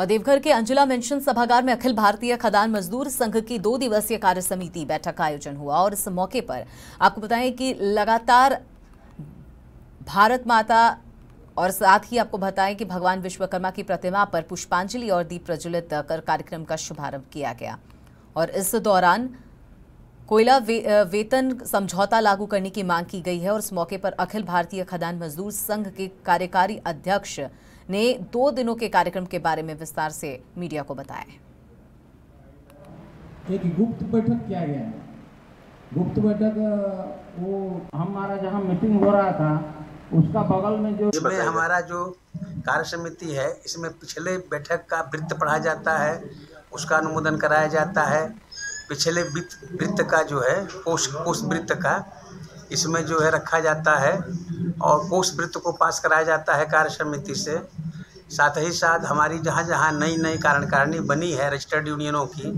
और देवघर के अंजुला मेंशन सभागार में अखिल भारतीय खदान मजदूर संघ की दो दिवसीय कार्य समिति बैठक का आयोजन हुआ और इस मौके पर आपको बताएँ कि लगातार भारत माता और साथ ही आपको बताएँ कि भगवान विश्वकर्मा की प्रतिमा पर पुष्पांजलि और दीप प्रज्वलित कर कार्यक्रम का शुभारंभ किया गया। और इस दौरान कोयला वे, वेतन समझौता लागू करने की मांग की गई है और इस मौके पर अखिल भारतीय खदान मजदूर संघ के कार्यकारी अध्यक्ष ने दो दिनों के कार्यक्रम के बारे में विस्तार से मीडिया को बताया। एक गुप्त बैठक किया गया है। गुप्त बैठक वो हमारा जहाँ मीटिंग हो रहा था उसका बगल में जो इसमें हमारा जो कार्य समिति है इसमें पिछले बैठक का वृत्त पढ़ा जाता है उसका अनुमोदन कराया जाता है। पिछले वित्त वृत्त का जो है कोष कोष वृत्त का इसमें जो है रखा जाता है। और कोष वृत्त को पास कराया जाता है कार्य समिति से। साथ ही साथ हमारी जहाँ जहाँ नई नई कार्यकारिणी बनी है रजिस्टर्ड यूनियनों की,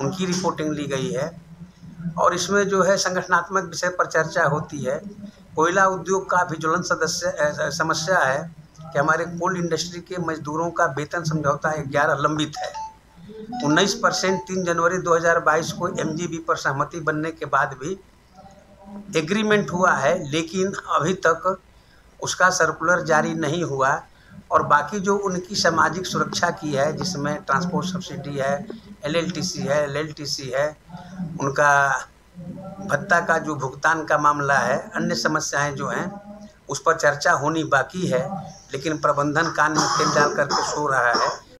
उनकी रिपोर्टिंग ली गई है। और इसमें जो है संगठनात्मक विषय पर चर्चा होती है। कोयला उद्योग का भी ज्वलन सदस्य समस्या है कि हमारे कोल इंडस्ट्री के मजदूरों का वेतन समझौता ग्यारह लंबित है। 19 परसेंट तीन जनवरी 2022 को एमजीबी पर सहमति बनने के बाद भी एग्रीमेंट हुआ है, लेकिन अभी तक उसका सर्कुलर जारी नहीं हुआ और बाकी जो उनकी सामाजिक सुरक्षा की है, जिसमें ट्रांसपोर्ट सब्सिडी है एलएलटीसी है एलएलटीसी है, उनका भत्ता का जो भुगतान का मामला है, अन्य समस्याएँ जो हैं, उस पर चर्चा होनी बाकी है, लेकिन प्रबंधन कान में तेल डाल करके सो रहा है।